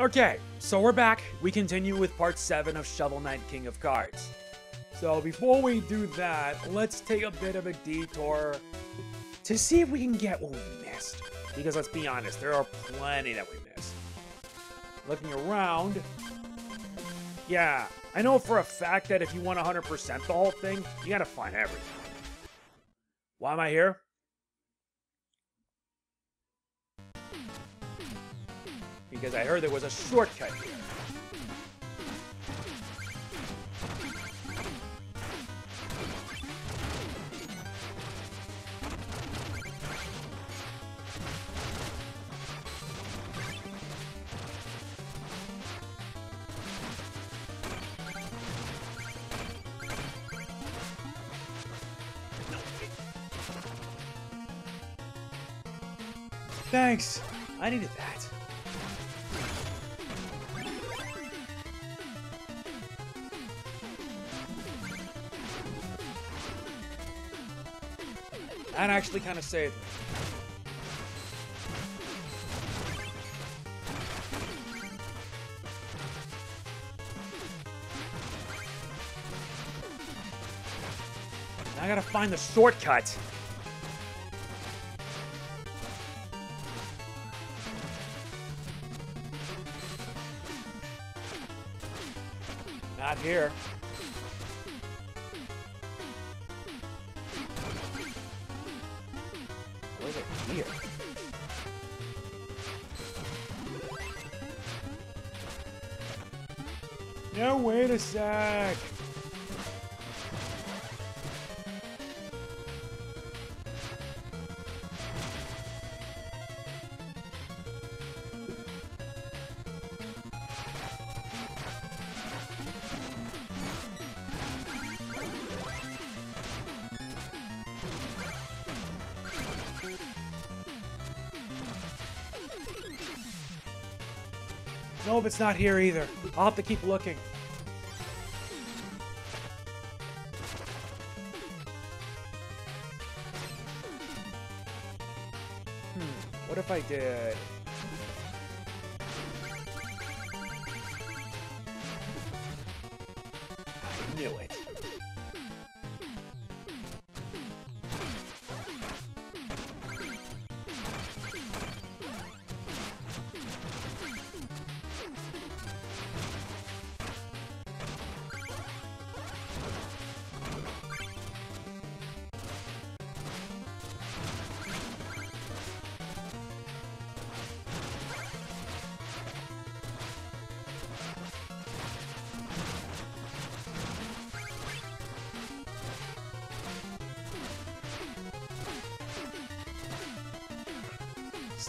Okay, so we're back. We continue with part 7 of Shovel Knight King of Cards. So before we do that, let's take a bit of a detour to see if we can get what we missed. Because let's be honest, there are plenty that we missed. Looking around, yeah, I know for a fact that if you want 100% the whole thing, you gotta find everything. Why am I here? Because I heard there was a shortcut. Thanks. I needed that. That actually kind of saved me. I gotta find the shortcut. Not here. Sec. Nope, it's not here either. I'll have to keep looking. I did... Uh,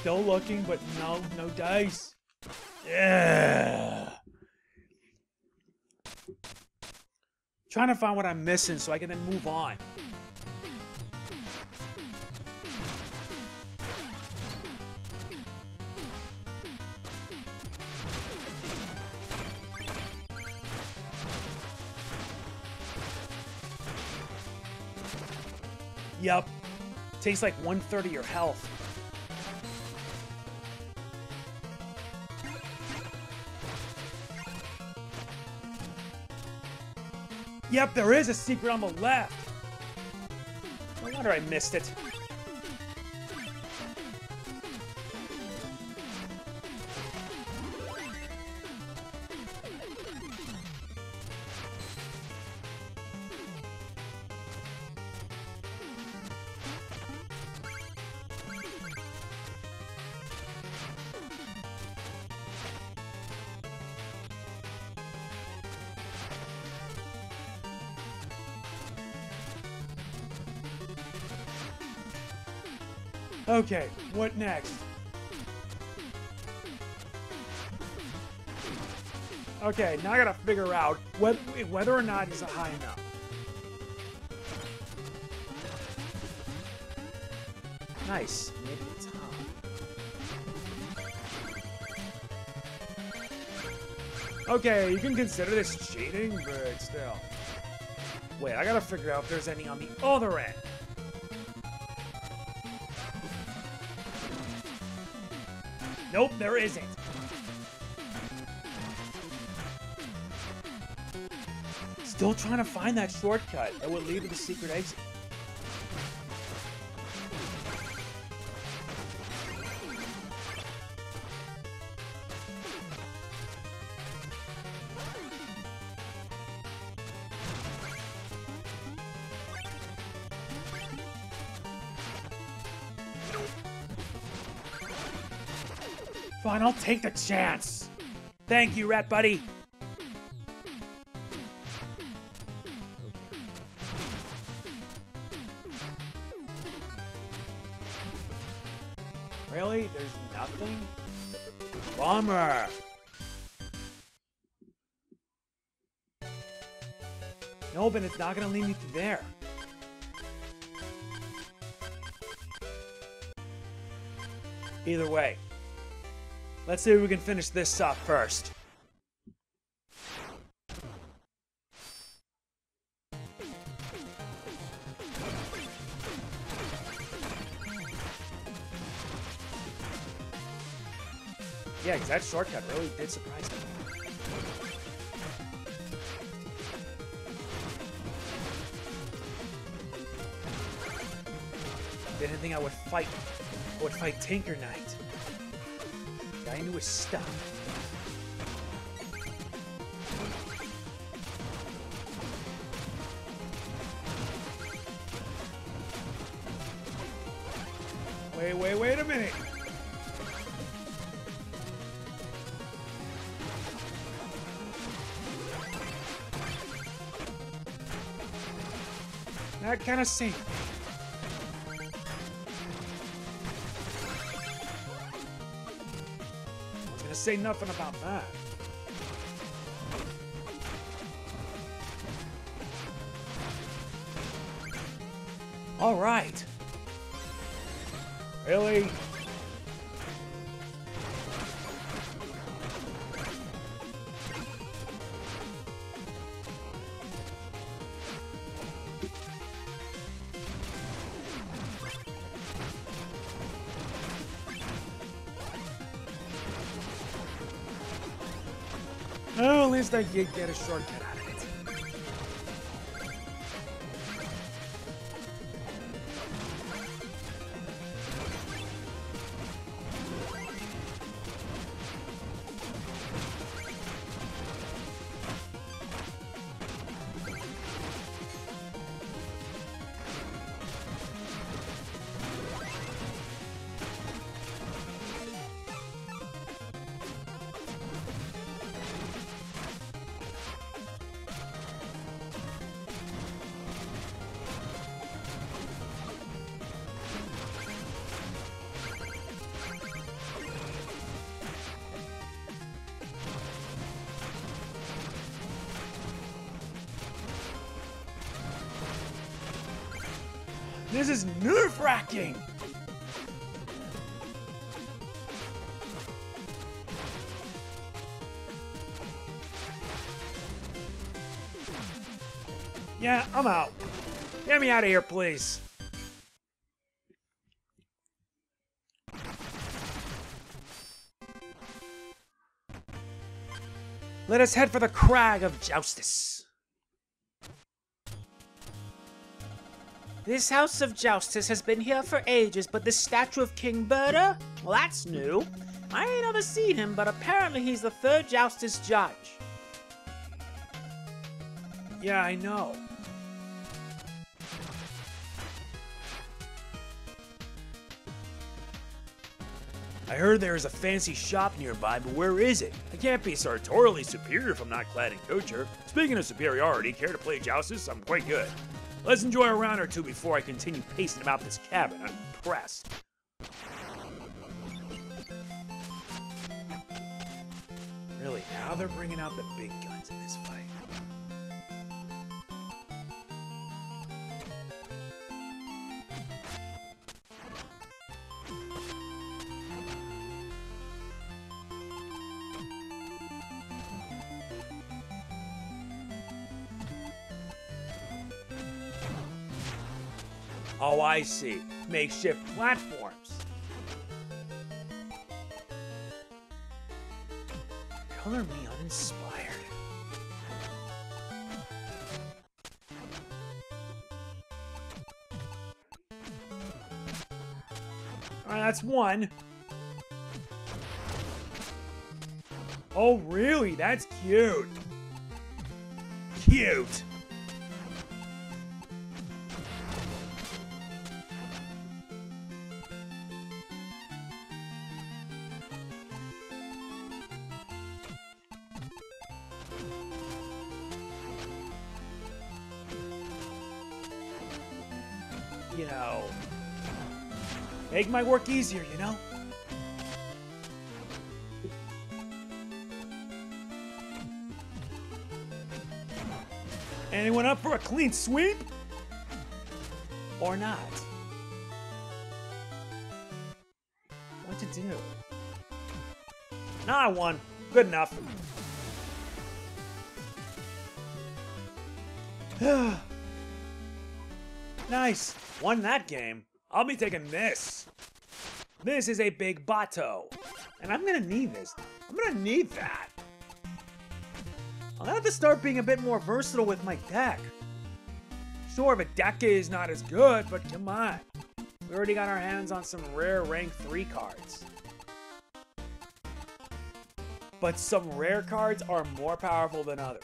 Still looking, but no, no dice. Yeah. Trying to find what I'm missing so I can then move on. Yep. Takes like one third of your health. Yep, there is a secret on the left. No wonder I missed it. Okay, what next? Okay, now I gotta figure out whether, whether or not he's a high enough. Nice. Maybe it's high. Okay, you can consider this cheating, but still. Wait, I gotta figure out if there's any on the other end. Nope, there isn't. Still trying to find that shortcut that would lead to the secret exit. Fine, I'll take the chance. Thank you, Rat Buddy. Really? There's nothing? Bummer. No, but it's not gonna lead me to there. Either way, let's see if we can finish this up first. Yeah, because that shortcut really did surprise me. Didn't think I would fight. I would fight Tinker Knight. Guy knew his stuff. Wait, wait, wait a minute. That kind of safe. Say nothing about that. All right. Oh, at me out of here, please. Let us head for the Crag of Joustus. This House of Joustus has been here for ages, but this statue of King Berta? Well, that's new. I ain't ever seen him, but apparently he's the third Joustus judge. Yeah, I know. I heard there is a fancy shop nearby, but where is it? I can't be sartorially superior if I'm not clad in couture. Speaking of superiority, care to play joustus? I'm quite good. Let's enjoy a round or two before I continue pacing about this cabin. I'm impressed. Really, now they're bringing out the big guns in this fight. Oh, I see. Makeshift platforms. Color me uninspired. Alright, that's one. Oh, really? That's cute. Cute. Make my work easier, you know? Anyone up for a clean sweep? Or not? What to do? Nah, I won. Good enough. nice. Won that game. I'll be taking this. This is a big Bato. And I'm gonna need this. I'm gonna need that. I'll have to start being a bit more versatile with my deck. Sure, the deck is not as good, but come on. We already got our hands on some rare rank 3 cards. But some rare cards are more powerful than others.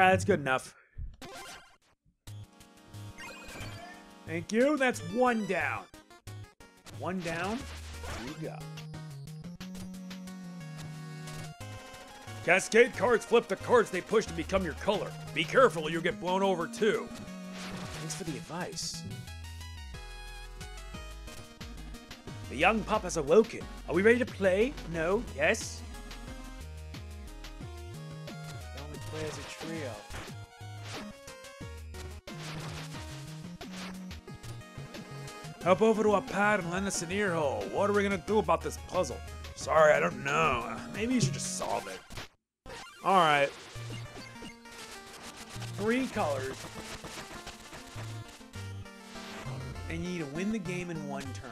Alright, that's good enough. Thank you. That's one down. One down. Here you go. Cascade cards flip the cards they push to become your color. Be careful you'll get blown over too. Thanks for the advice. The young pup has awoken. Are we ready to play? No? Yes? Hop over to a pad and lend us an ear hole. What are we gonna do about this puzzle? Sorry, I don't know. Maybe you should just solve it. Alright. Three colors. And you need to win the game in one turn.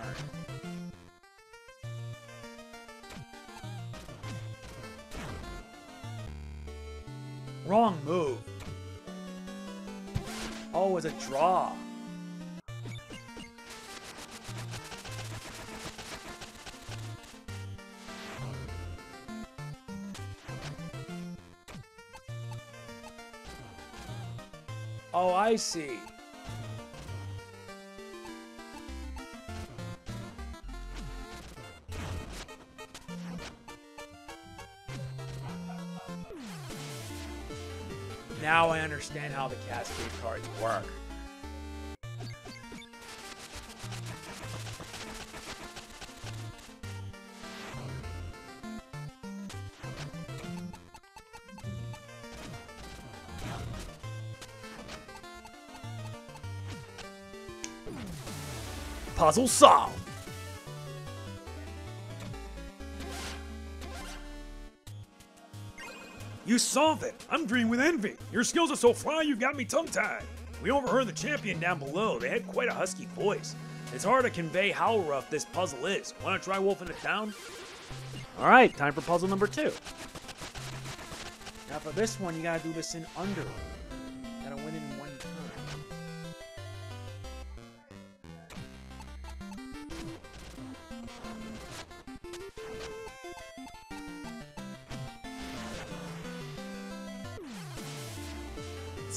Wrong move. Oh, it's a draw. Oh, I see. Now I understand how the cascade cards work. Puzzle solved! You solved it! I'm green with envy! Your skills are so fly you've got me tongue-tied! We overheard the champion down below. They had quite a husky voice. It's hard to convey how rough this puzzle is. Wanna try wolfing it down? Alright, time for puzzle number two. Now for this one, you gotta do this in under.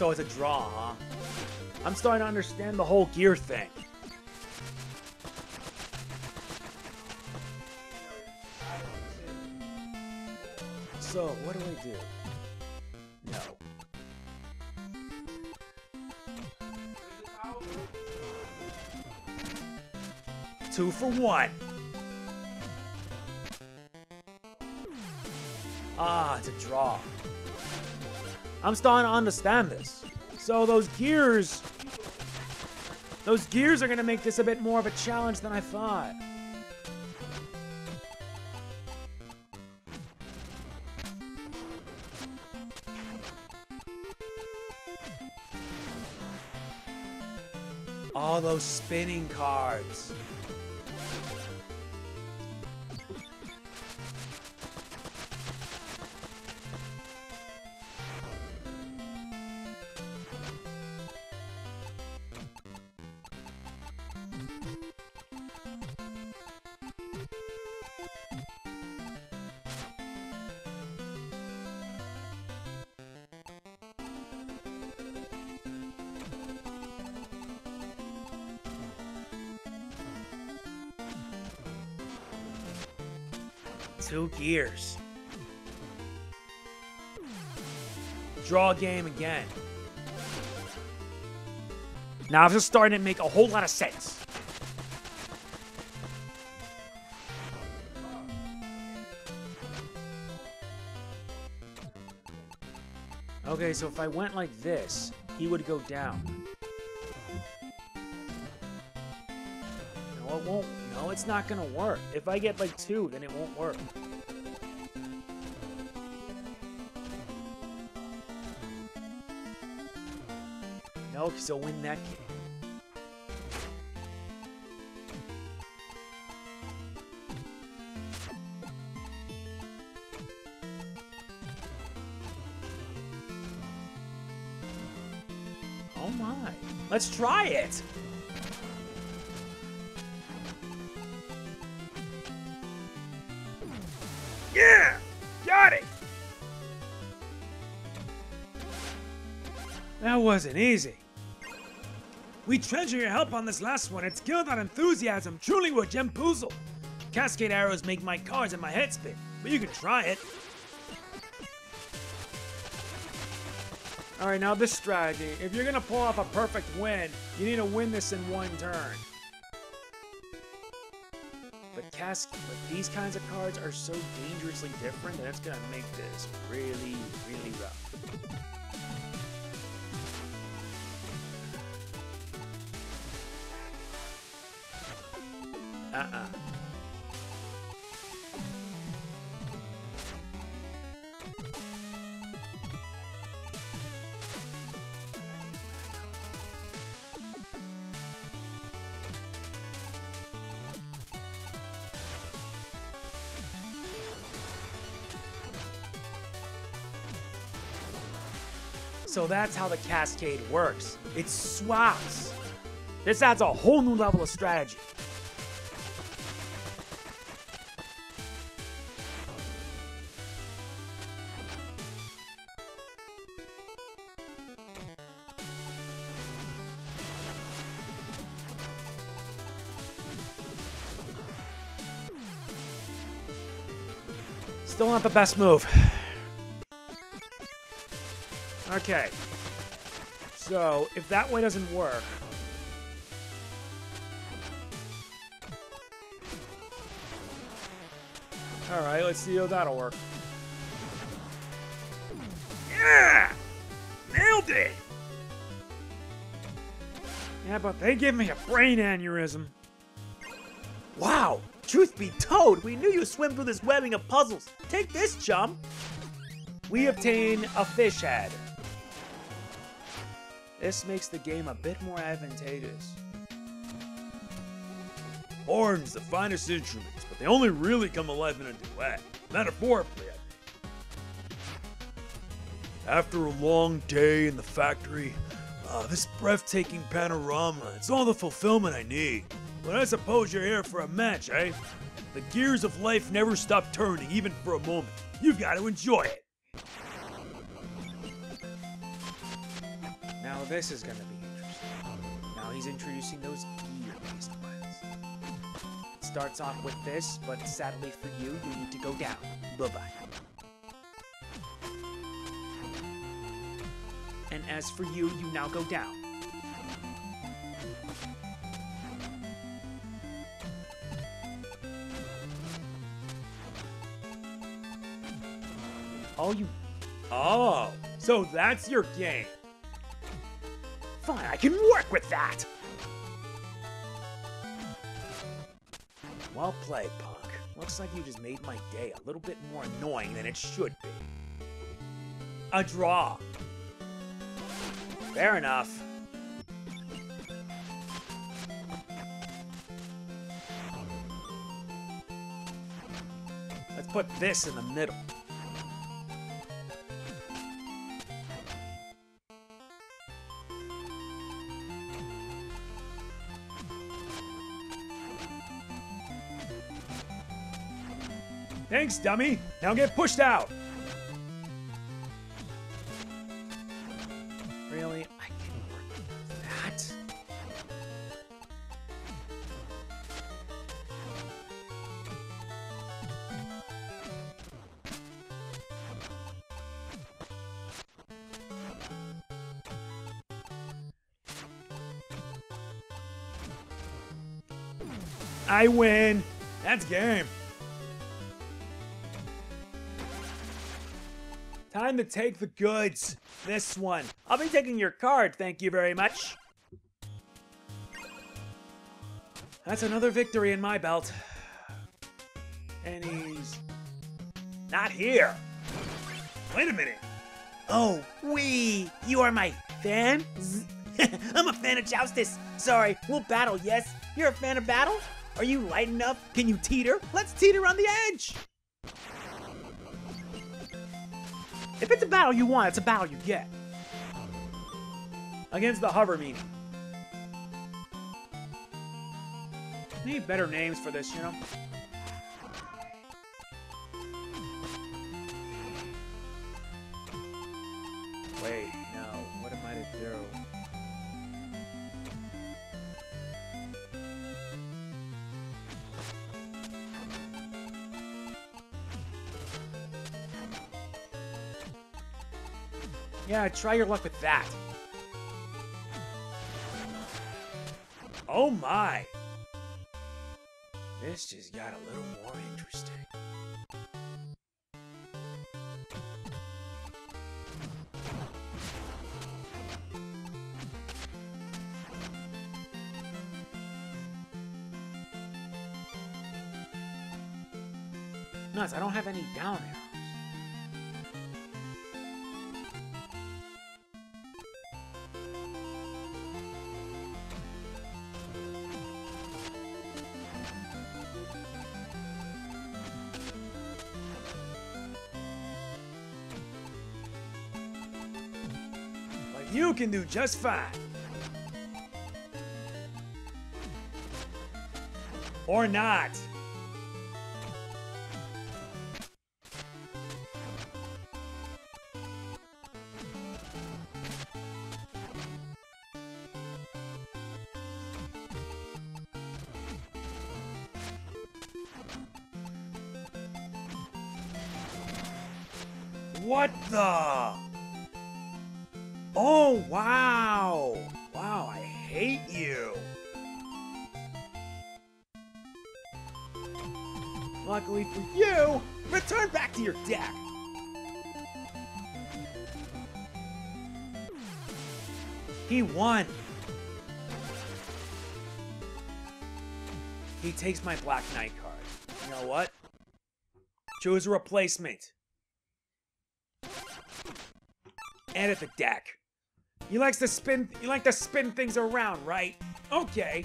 So it's a draw, huh? I'm starting to understand the whole gear thing. So, what do I do? No. Two for one. Ah, it's a draw. I'm starting to understand this. So those gears... Those gears are going to make this a bit more of a challenge than I thought. All those spinning cards. Gears. Draw game again. Now I'm just starting to make a whole lot of sense. Okay, so if I went like this, he would go down. No, it won't. No, it's not gonna work. If I get like two, then it won't work. Because he'll win that game. Oh my. Let's try it. Yeah! Got it! That wasn't easy. We treasure your help on this last one. It's killed our enthusiasm. Truly, we're Gempoozle. Cascade arrows make my cards and my head spin, but you can try it. All right, now this strategy. If you're gonna pull off a perfect win, you need to win this in one turn. But Cas- but these kinds of cards are so dangerously different that it's gonna make this really, really rough. Uh-uh. So that's how the cascade works. It swaps. This adds a whole new level of strategy. Not the best move. Okay. So, if that way doesn't work... Alright, let's see how that'll work. Yeah! Nailed it! Yeah, but they give me a brain aneurysm. Wow! Truth be told, we knew you'd swim through this webbing of puzzles. Take this, chum. We obtain a fish head. This makes the game a bit more advantageous. Horns, the finest instruments, but they only really come alive in a duet. Metaphorically, I. After a long day in the factory, ah, this breathtaking panorama, it's all the fulfillment I need. But I suppose you're here for a match, eh? The gears of life never stop turning, even for a moment. You've got to enjoy it. Now this is gonna be interesting. Now he's introducing those gear-based ones. It starts off with this, but sadly for you, you need to go down. Bye-bye. And as for you, you now go down. Oh, you... Oh, so that's your game. Fine, I can work with that! Well played, Punk. Looks like you just made my day a little bit more annoying than it should be. A draw. Fair enough. Let's put this in the middle. Thanks, dummy. Now get pushed out. Really? I can work with that? I win. That's game. Time to take the goods. This one. I'll be taking your card, thank you very much. That's another victory in my belt. And he's not here. Wait a minute. Oh, we! You are my fan? I'm a fan of Joustus. Sorry, we'll battle, yes? You're a fan of battle? Are you light enough? Can you teeter? Let's teeter on the edge! If it's a battle you want, it's a battle you get. Against the Hover Meanie. Need better names for this, you know? Wait, no. What am I to do? Yeah, try your luck with that. Oh my! This just got a little more interesting. Nuts, I don't have any down arrows. You can do just fine. Or not. Choose a replacement. Edit the deck. He likes to spin. You like to spin things around, right? Okay.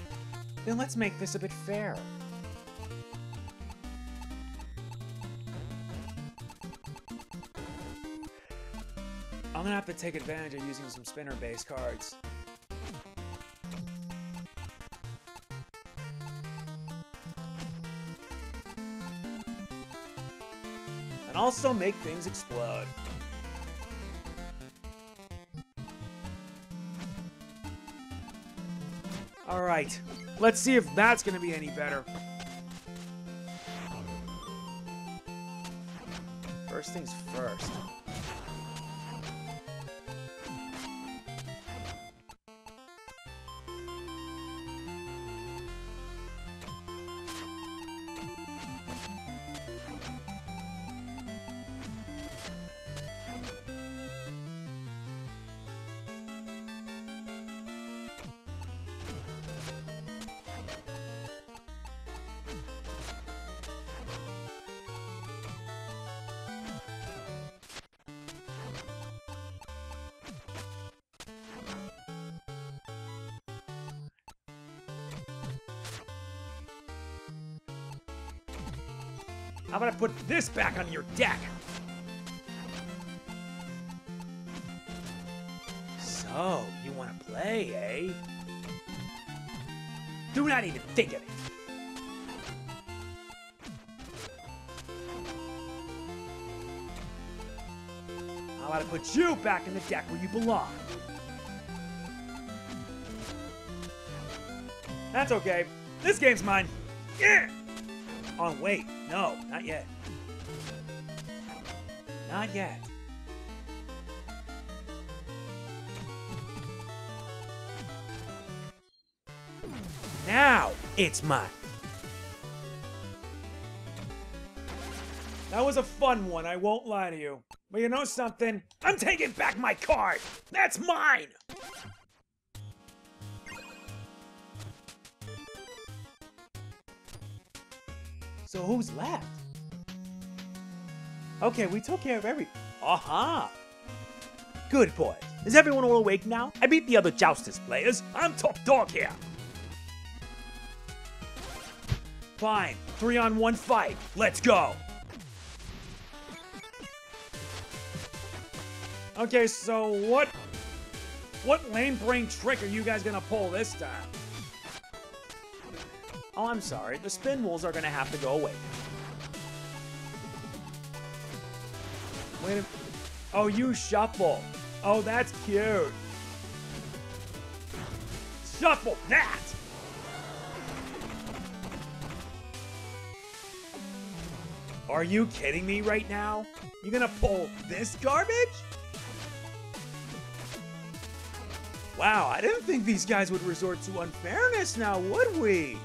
Then let's make this a bit fair. I'm gonna have to take advantage of using some spinner-based cards. Also make things explode. Alright, let's see if that's gonna be any better. First things first. How gonna put this back on your deck? So, you want to play, eh? Do not even think of it. How about I put you back in the deck where you belong? That's okay. This game's mine. Yeah! Oh, wait. No, not yet. Not yet. Now it's mine. That was a fun one, I won't lie to you. But you know something? I'm taking back my card! That's mine! So who's left? Okay, we took care of every. Aha! Good boy. Is everyone all awake now? I beat the other Joustus players. I'm top dog here. Fine, three on one fight. Let's go! Okay, so what what lame brain trick are you guys gonna pull this time? Oh, I'm sorry. The spin wolves are gonna have to go away. Wait a Oh, you shuffle. Oh, that's cute. Shuffle that! Are you kidding me right now? You gonna pull this garbage? Wow, I didn't think these guys would resort to unfairness now, would we?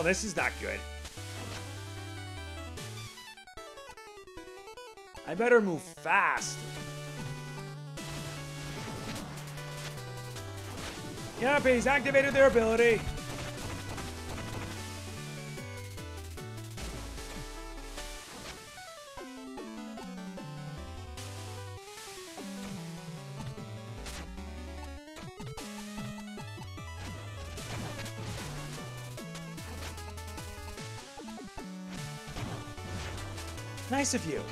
Oh, this is not good. I better move fast. Yep, he's activated their ability. Nice of you.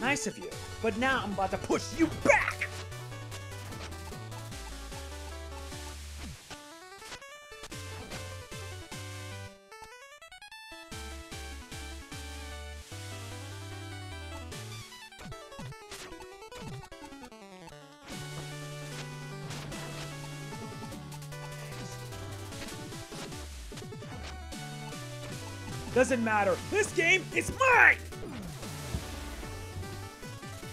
Nice of you. But now I'm about to push you back! Doesn't matter. This game is mine!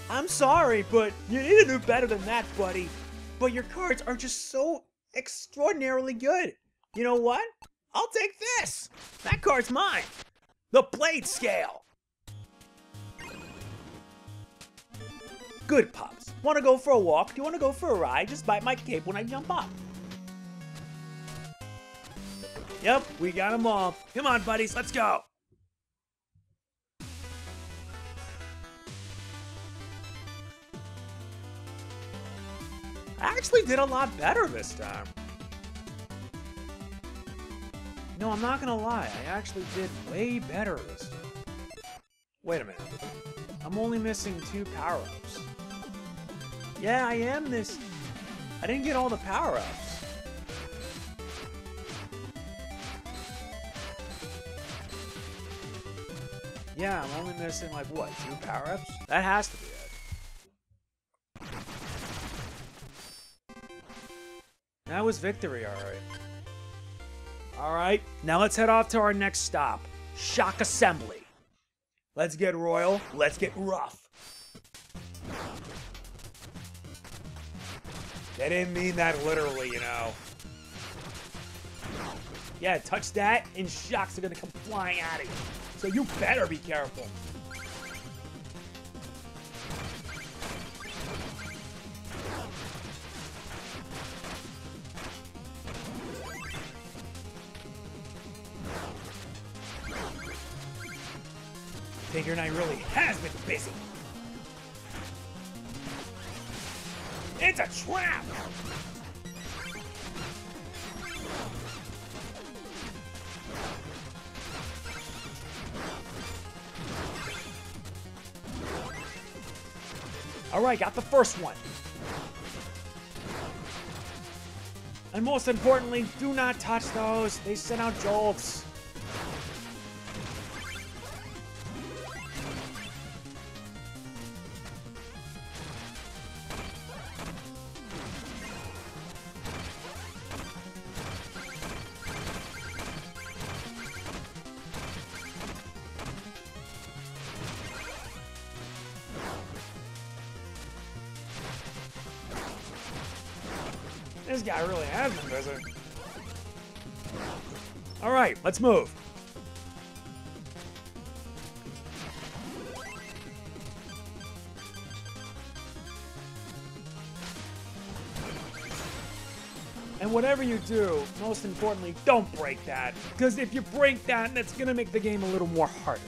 I'm sorry, but you need to do better than that, buddy. But your cards are just so extraordinarily good. You know what? I'll take this. That card's mine. The Blade Scale. Good, Pops. Want to go for a walk? Do you want to go for a ride? Just bite my cape when I jump up. Yep, we got them all. Come on, buddies, let's go. I actually did a lot better this time. No, I'm not gonna lie. I actually did way better this time. Wait a minute. I'm only missing two power-ups. Yeah, I am this... I didn't get all the power-ups. Yeah, I'm only missing, like, what, two power-ups? That has to be it. That was victory, alright. Alright, now let's head off to our next stop. Shock Assembly. Let's get royal, let's get rough. They didn't mean that literally, you know. Yeah, touch that, and shocks are gonna come flying at you. So you better be careful. Figure Night really has been busy. It's a trap! Alright, got the first one. And most importantly, do not touch those. They send out jolts. Let's move. And whatever you do, most importantly, don't break that. Because if you break that, that's going to make the game a little more harder.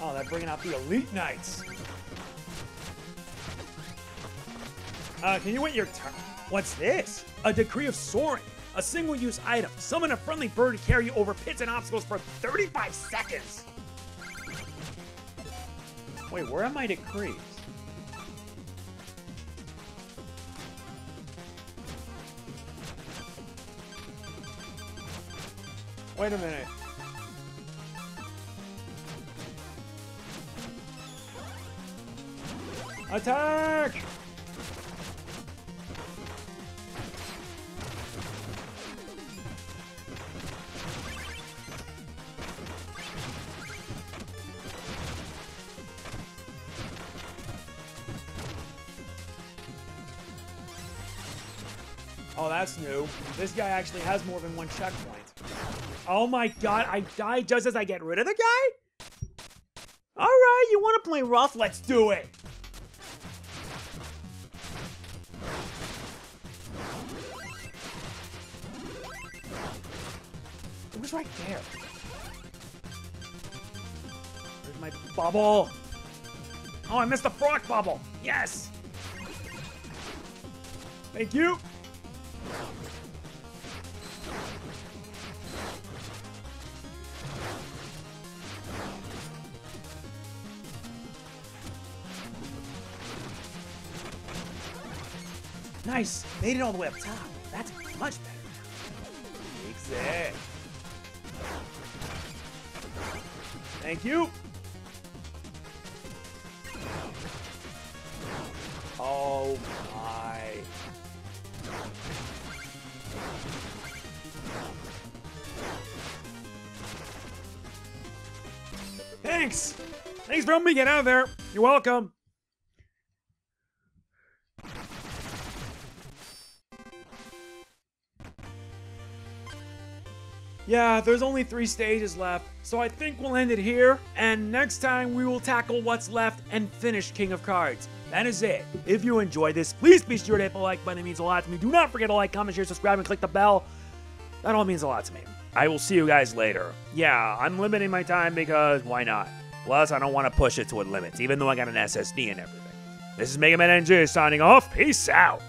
Oh, they're bringing out the Elite Knights. Uh, can you wait your turn? What's this? A Decree of Soaring. A single-use item. Summon a friendly bird to carry you over pits and obstacles for 35 seconds. Wait, where are my decrees? Wait a minute. Attack! Oh, that's new. This guy actually has more than one checkpoint. Oh my god, I die just as I get rid of the guy? Alright, you want to play rough? Let's do it! It was right there. Where's my bubble? Oh, I missed the frog bubble! Yes! Thank you! Nice! Made it all the way up top. That's much better. Exact. Thank you! Oh my. Thanks! Thanks for helping me get out of there. You're welcome. Yeah, there's only three stages left, so I think we'll end it here, and next time we will tackle what's left and finish King of Cards. That is it. If you enjoyed this, please be sure to hit the like button. It means a lot to me. Do not forget to like, comment, share, subscribe, and click the bell. That all means a lot to me. I will see you guys later. Yeah, I'm limiting my time because why not? Plus, I don't want to push it to a limit, even though I got an SSD and everything. This is Mega Man NG signing off. Peace out.